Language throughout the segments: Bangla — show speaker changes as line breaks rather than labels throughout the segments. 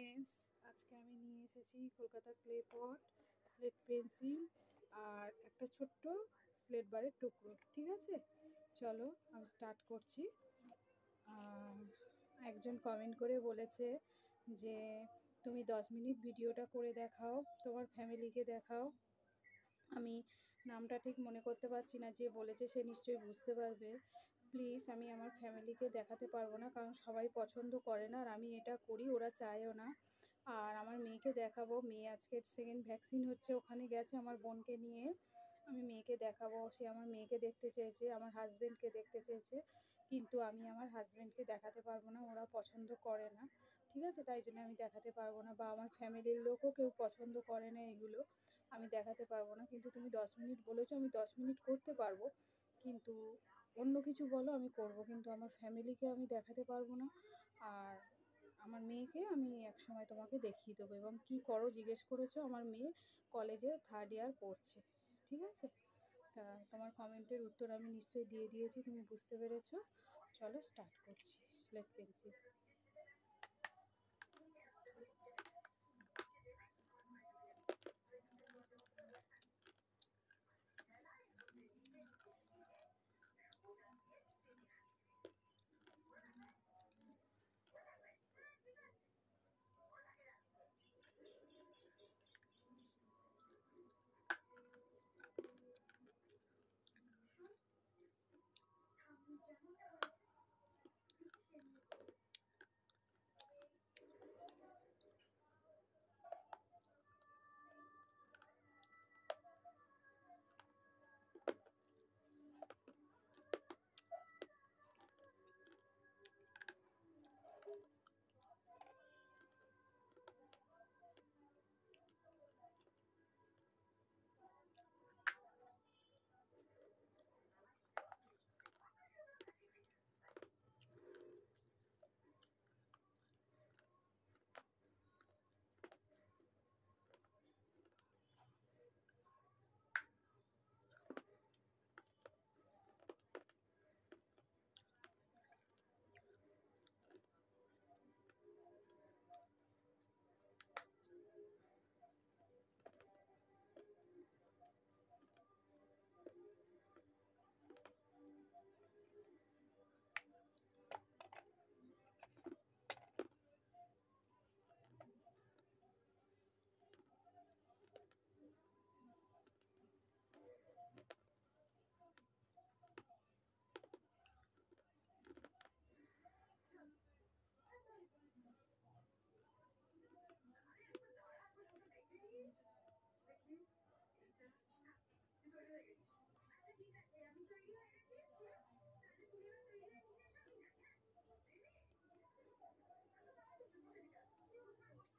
ফ্রেন্ডস আজকে আমি নিয়ে এসেছি Kolkata clay pot slate pencil আর একটা ছোট্ট স্লেট বারের টুকরো, ঠিক আছে? চলো আমি স্টার্ট করছি। একজন কমেন্ট করে বলেছে যে, তুমি দশ মিনিট ভিডিওটা করে দেখাও, তোমার ফ্যামিলিকে দেখাও। আমি নামটা ঠিক মনে করতে পারছি না, যে বলেছে সে নিশ্চয়ই বুঝতে পারবে। প্লিজ আমি আমার ফ্যামিলিকে দেখাতে পারব না, কারণ সবাই পছন্দ করে না, আর আমি এটা করি, ওরা চায়ও না। আর আমার মেয়েকে দেখাবো, মেয়ে আজকে সেকেন্ড ভ্যাকসিন হচ্ছে, ওখানে গেছে আমার বোনকে নিয়ে। আমি মেয়েকে দেখাবো, সে আমার মেয়েকে দেখতে চেয়েছে, আমার হাজব্যান্ডকে দেখতে চেয়েছে, কিন্তু আমি আমার হাজব্যান্ডকে দেখাতে পারব না, ওরা পছন্দ করে না। ঠিক আছে? তাই জন্য আমি দেখাতে পারব না, বা আমার ফ্যামিলির লোকও কেউ পছন্দ করে না এগুলো, আমি দেখাতে পারব না। কিন্তু তুমি দশ মিনিট বলেছ, আমি দশ মিনিট করতে পারব, কিন্তু অন্য কিছু বলো, আমি করব। কিন্তু আমার ফ্যামিলিকে আমি দেখাতে পারব না। আর আমার মেয়েকে আমি এক সময় তোমাকে দেখিয়ে দেবো এবং কি করো জিজ্ঞেস করেছ, আমার মেয়ে কলেজে থার্ড ইয়ার পড়ছে। ঠিক আছে? তা তোমার কমেন্টের উত্তর আমি নিশ্চয়ই দিয়ে দিয়েছি, তুমি বুঝতে পেরেছ। চলো স্টার্ট করছি। স্লেট পেন্সিল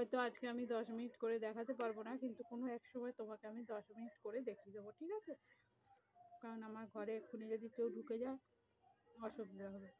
হয়তো আজকে আমি দশ মিনিট করে দেখাতে পারব না, কিন্তু কোনো এক সময় তোমাকে আমি দশ মিনিট করে দেখিয়ে দেবো, ঠিক আছে? কারণ আমার ঘরে এক্ষুনি যদি কেউ ঢুকে যায়, অসুবিধা হবে।